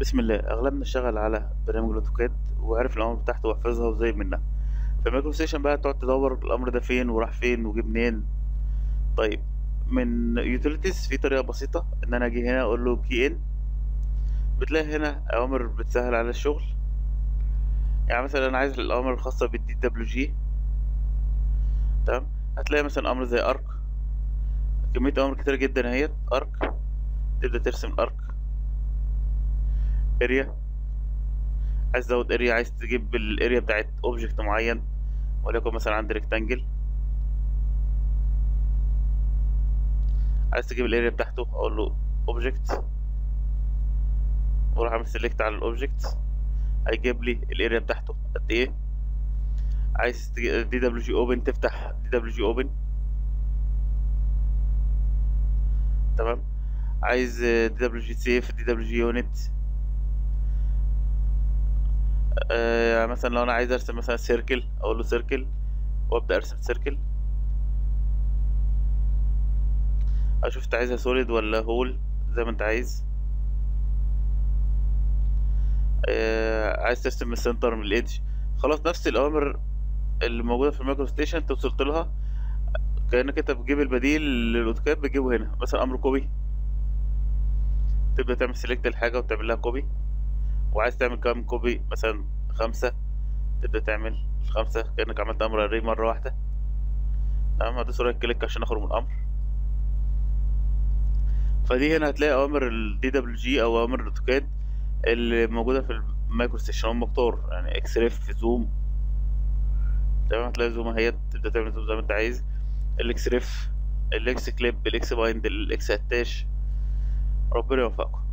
بسم الله. أغلبنا اشتغل على برنامج الاوتوكاد وعرف الأمر بتاعته وحفظها وزي منها في المايكرو ستيشن بقى تقعد تدور الأمر ده فين وراح فين وجه منين. طيب من utilities في طريقة بسيطة إن أنا أجي هنا أقول له key-in بتلاقي هنا أوامر بتسهل على الشغل. يعني مثلا أنا عايز الأوامر الخاصة بال DWG تمام؟ هتلاقي مثلا أمر زي arc كمية أوامر كتير جدا أهيت. arc تبدأ ترسم ال arc area عايز تزود area عايز تجيب ال area بتاعت object معين. وليكن مثلا عندي rectangle عايز تجيب ال area بتاعته أقول له object وأروح أعمل select على ال object هيجيب لي ال area بتاعته قد إيه. عايز DWG open تفتح DWG open تمام. عايز دي دبليو جي سيف دي دبليو جي يونت آه مثلا لو أنا عايز أرسم مثلا circle أقول له circle وأبدأ أرسم circle أشوف انت عايزها solid ولا hole زي ما أنت عايز. آه عايز ترسم من ال center من ال edge خلاص نفس الأوامر اللي موجودة في المايكرو ستيشن أنت وصلت لها. كأنك أنت بتجيب البديل للأوتوكاد بتجيبه هنا. مثلا أمر copy. تبدأ تعمل select الحاجة وتعمل لها copy وعايز تعمل كام copy مثلا خمسة تبدأ تعمل الخمسة كأنك عملت أمر array مرة واحدة. تمام؟ هدوس right click عشان أخرج من الأمر. فدي هنا هتلاقي أوامر ال DWG أو أوامر الأوتوكاد اللي موجودة في المايكرو ستيشن هم كتار يعني xref zoom تمام؟ هتلاقي zoom اهي تبدأ تعمل zoom زي ما أنت عايز. ال xref ال xclip ال xbind ال xattach ربنا يوفقكم.